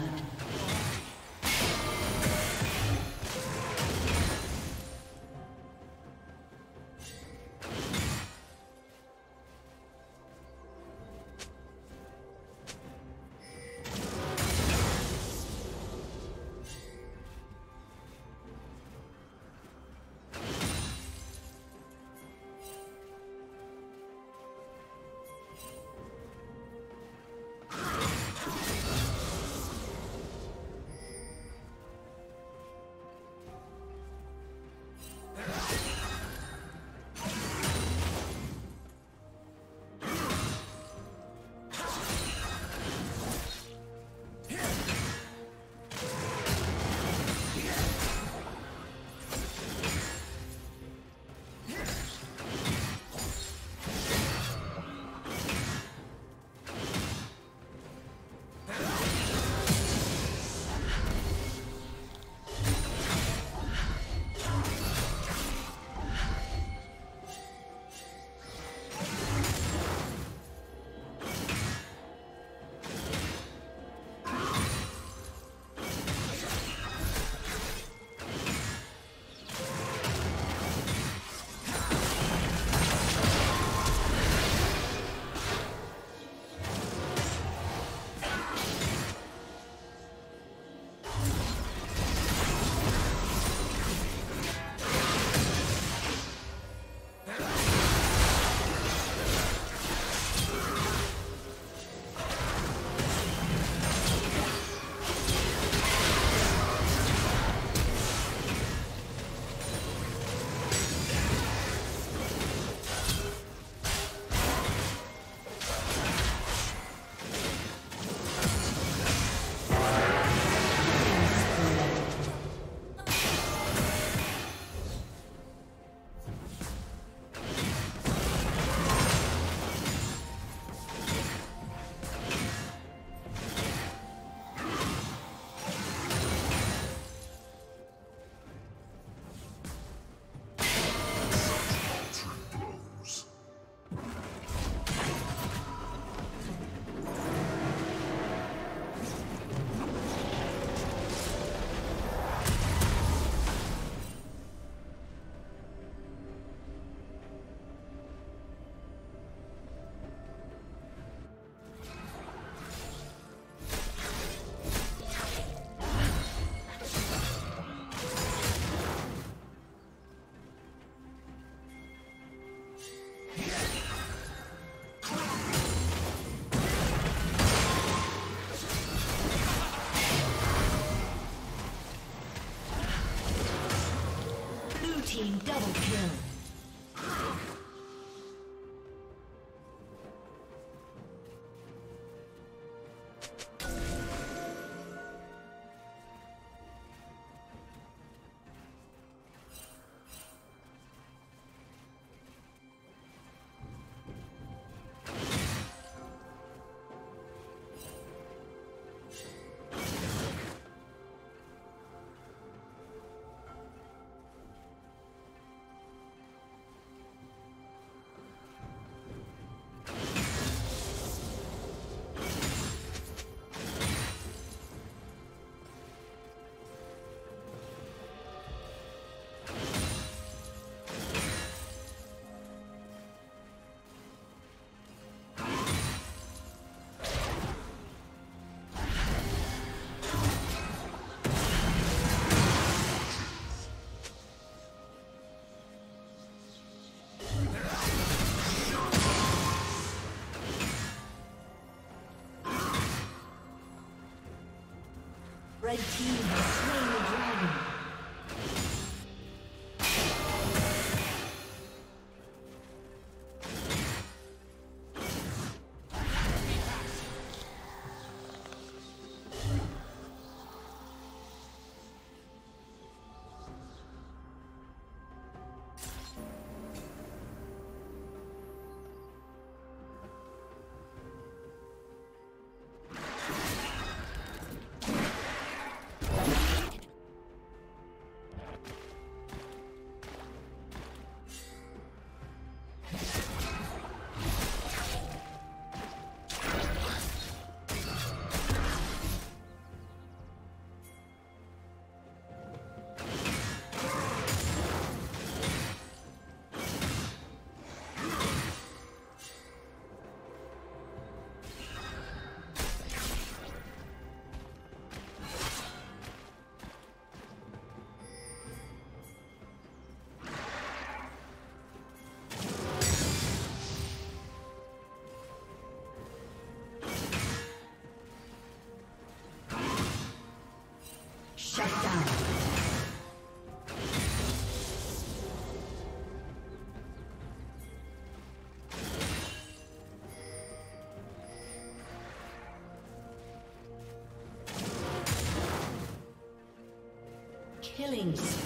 blood. Red team Killings.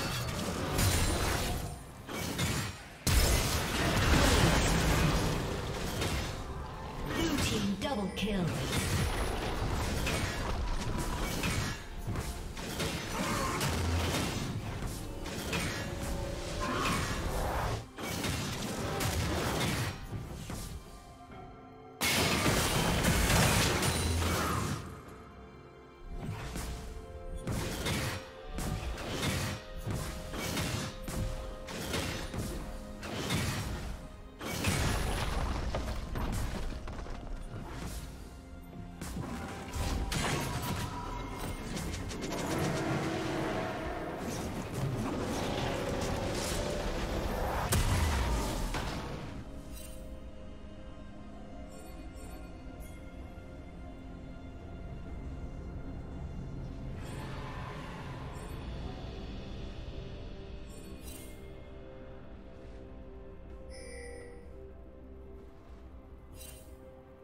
Kill.